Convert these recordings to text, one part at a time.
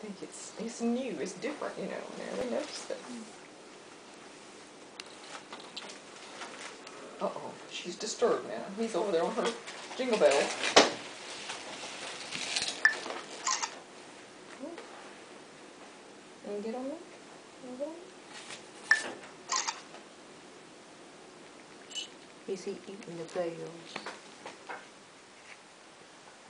think it's it's new, it's different, you know. Now they noticed it. Uh oh, she's disturbed now. He's over there on her jingle bell. Can you get on there? Get on Is he eating the bells?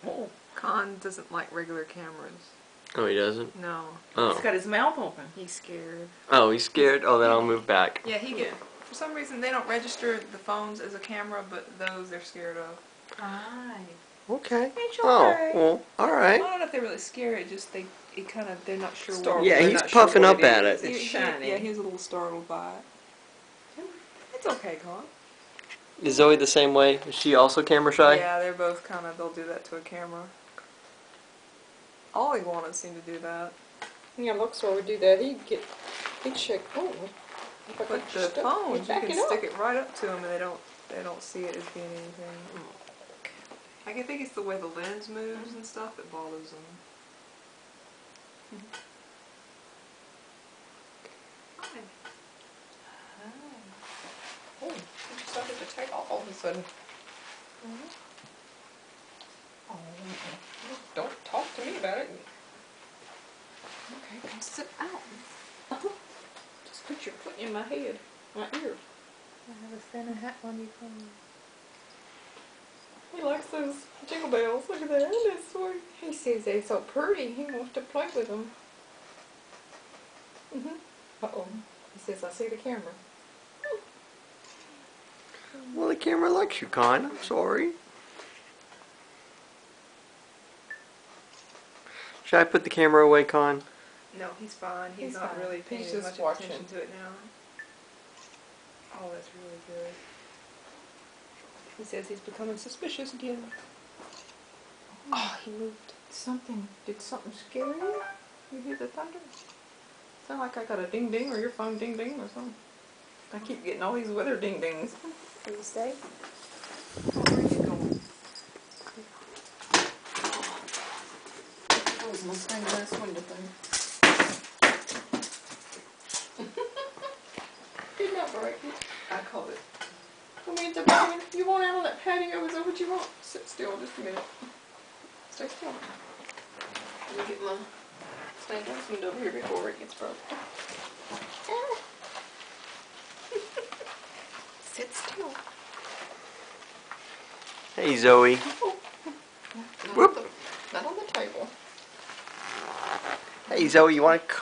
Oh, Khan doesn't like regular cameras. Oh, he doesn't? No, Oh. He's got his mouth open. he's scared. Oh, he's scared? Oh, then I'll move back. Yeah, he get. For some reason, they don't register the phones as a camera, but those they're scared of. Hi. Okay. It's Oh, okay. well, I don't know if they're really scared. Just they, it kind of, they're not sure. Startled. what Yeah, he's not sure puffing what up at is. it. It's He- he- Yeah, he was a little startled by it. It's okay, Khan. Is Zoe the same way? Is she also camera shy? Yeah, they're both kind of. They'll do that to a camera. All he wanted seemed to do that. Yeah, Luxor would do that. He'd get, he'd shake. Oh, if I But the just- phones, you back can it up. stick it right up to them, and they don't. They don't see it as being anything. I can think it's the way the lens moves and stuff that bothers them. Hi. Oh, he decided to take off all of a sudden. Oh, don't talk to me about it. Okay, come sit down. Just put your foot in my head, my ear. I have a Santa hat on you phone. He likes those jingle bells. Look at that. Isn't that sweet? He sees they're so pretty. He wants to play with them. Mm-hmm. Uh-oh. He says, I see the camera. Well, the camera likes you, Khan. I'm sorry. Should I put the camera away, Khan? No, he's fine. He's, He's not fine. really paying He's as just much watching. attention to it now. Oh, that's really good. He says he's becoming suspicious again. Hmm. Oh, he moved. Something, did something scare you? You hear the thunder? Sound like I got a ding ding or your phone ding ding or something. I keep getting all these weather ding dings. Can you stay? Where are you going? Oh. That was my stained glass window thing. It. I called it. Come the baby. You want out on that patio? Is that what you want? Sit still just a minute. Stay still. Let me get my stained glass window over here before it gets broke. Sit still. Hey, Zoe. Not on the, not on the table. Hey, Zoe, you want to...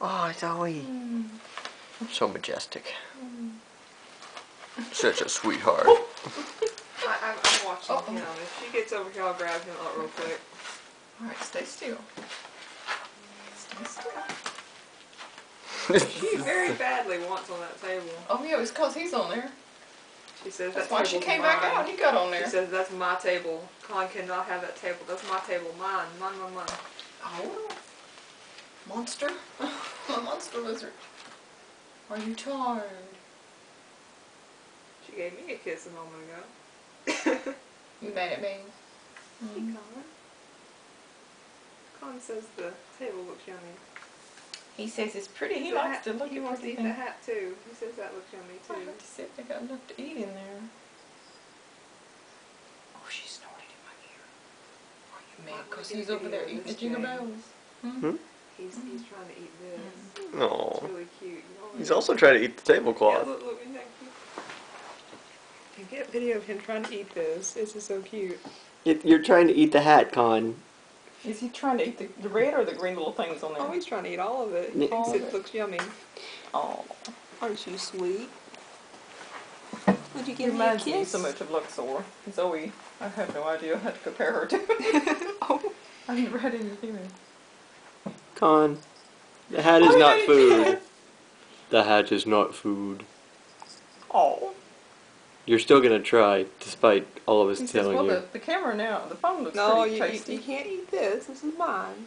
Oh, Zoe. Hmm. So majestic. Such a sweetheart. Oh. I, I'm, I'm watching Uh-oh. him. If she gets over here, I'll grab him out real quick. Alright, stay still. Stay still. She very badly wants on that table. Oh yeah, it's cause he's on there. She says That's that why she came mine. back out. He got on there. She there. says that's my table. Khan cannot have that table. That's my table. Mine. Mine. Mine. Mine. Oh, monster, a monster lizard. Are you tired? She gave me a kiss a moment ago. You mad at me? Hey, Khan. Khan says the table looks yummy. He says it's pretty. He The likes hat- to look He at wants to eat the hat too. He says that looks yummy too. I too. have to sit. They got enough to eat in there. Oh, she snorted in my ear. Are you mad? Cause he's over there eating the jingle bells. Hmm? Hmm? He's he's trying to eat this. It's Oh. really cute. He's also trying to eat the Yeah, tablecloth. look, look, isn't that cute? You get a video of him trying to eat this. This is so cute. It, you're trying to eat the hat, Khan. Is he trying to eat the, the red or the green little things on there? Oh, he's trying to eat all of it. He Yeah. thinks All of it it. looks yummy. Oh, Aren't you sweet? Would you he give me a reminds me kiss? so much of Luxor. Zoe, I have no idea how to compare her to. oh. I've never had any feeling. Khan. The hat is Oh, not food. The hat is not food. Oh. You're still gonna try, despite all of us He says, telling well, you. the, the camera now, the phone looks No, pretty you, you, tasty. you can't eat this. This is mine.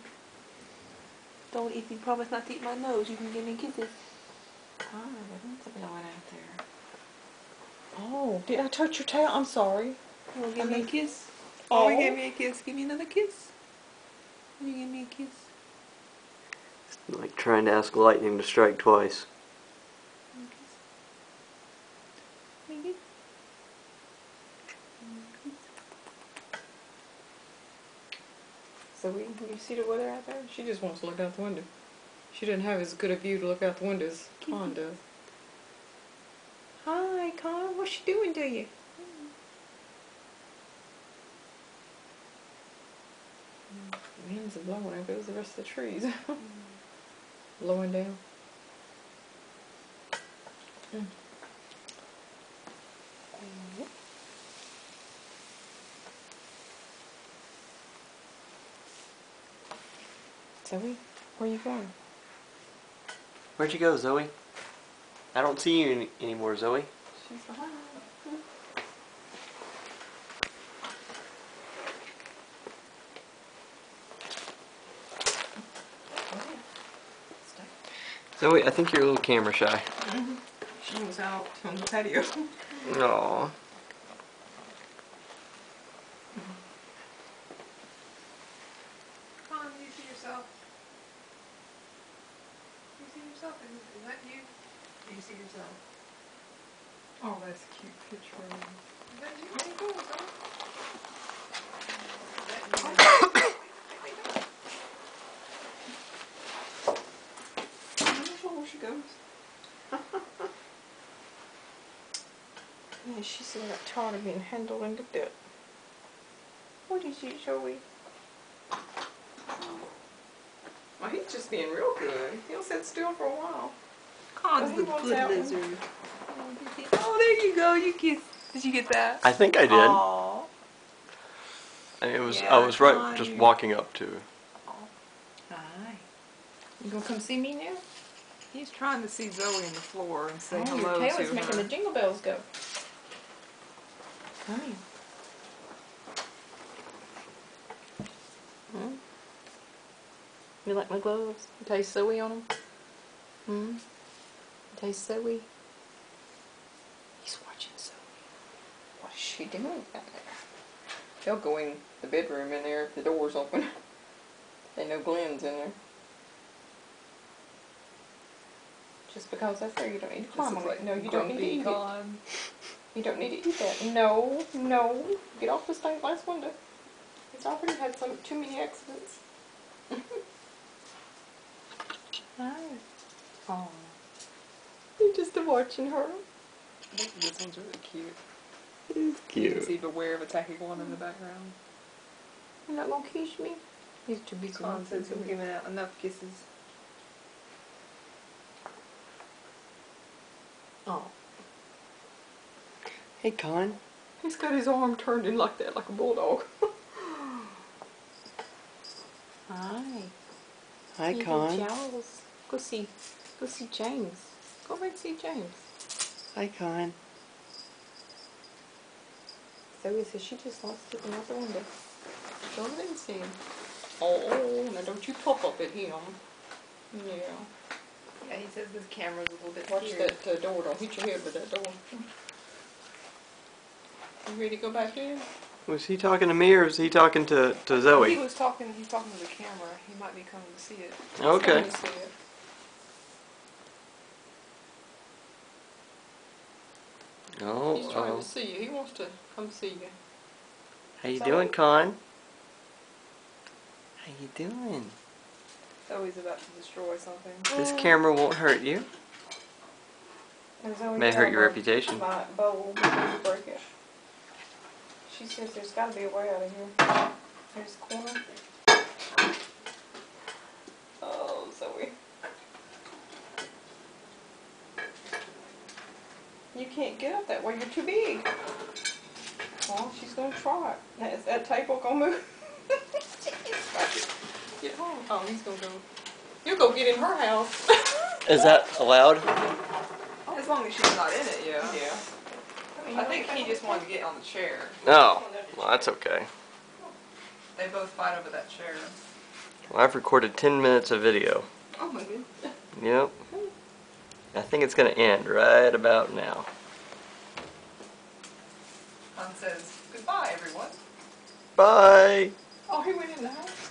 Don't if you promise not to eat my nose, you can give me kisses. Ah, oh, what's going out there? Oh, did I touch your tail? I'm sorry. You give I me a kiss? Oh, oh you Oh. gave me a kiss. Give me another kiss. Will you give me a kiss? It's Like trying to ask lightning to strike twice. So we, you see the weather out there? She just wants to look out the window. She doesn't have as good a view to look out the window as Khan does. Hi, Khan. What's she doing to you? The winds are blowing. There goes the rest of the trees. blowing down. Mm. Zoe, where you going? Where'd you go, Zoe? I don't see you any- anymore, Zoe. She's behind. Zoe, I think you're a little camera shy. She was out on the patio. Aww. Khan, do you see yourself? Do you see yourself? Is, is that you? Do you see yourself? Oh, that's a cute picture. of you. Is that you? There you go, son. Is that you? Where she goes. yeah, she's so got tired of being handled and looked at. What is you, Joey? Oh. Well, he's just being real good. He'll sit still for a while. Khan's Oh, he the wants good that one. lizard. Oh, there you go. You kiss. Did you get that? I think I did. Aw. I it was Yeah, I was right come just walking up to. Hi. You gonna come see me now? He's trying to see Zoe on the floor and say oh, hello your to tail is making the jingle bells go. Come here. Hmm? You like my gloves? You taste Zoe on them? Hmm? You taste Zoe? He's watching Zoe. What is she doing back there? They'll go in the bedroom in there if the door's open. they know Glenn's in there. Just because that's there, you don't need to climb on like it. No, you don't need to eat it. Khan. You don't need to eat that. No, no. Get off the stained glass window. It's already had some too many accidents. Hi. Aw. You're just watching her. This one's really cute. It's He's even aware of attacking one in the background. You're not gonna kiss me? He's too busy. Khan says he's giving out enough kisses. Oh. Hey, Khan. He's got his arm turned in like that, like a bulldog. Hi. Hi, You Khan. Charles. Go see. Go see James. Go right see James. Hi, Khan. Zoe says she just likes looking out the window. Go over there and see him. Oh, now don't you pop up at him. Yeah. Yeah, he says this camera's a little bit Watch scared. that uh, door. Don't hit your head with that door. You ready to go back in? Was he talking to me or was he talking to, to Zoe? He was talking. He's talking to the camera. He might be coming to see it. Okay. Me see it. Oh, He's trying oh. to see you. He wants to come see you. How you Zoe. doing, Khan? How you doing? Oh, Zoe's about to destroy something. This camera won't hurt you. May hurt your reputation. bi- Bowl break it. She says there's got to be a way out of here. There's a corner. Oh, Zoe. You can't get up that way. You're too big. Well, she's gonna try it. That, is that table gonna move? get home. Oh, he's gonna go. You go get in her house. Is that allowed? As long as she's not in it, yeah. yeah. I think he just wanted to get on the chair. No. Well, that's okay. They both fight over that chair. Well, I've recorded 10 minutes of video. Oh my goodness. Yep. I think it's going to end right about now. Khan says, goodbye, everyone. Bye. Oh, he went in the house.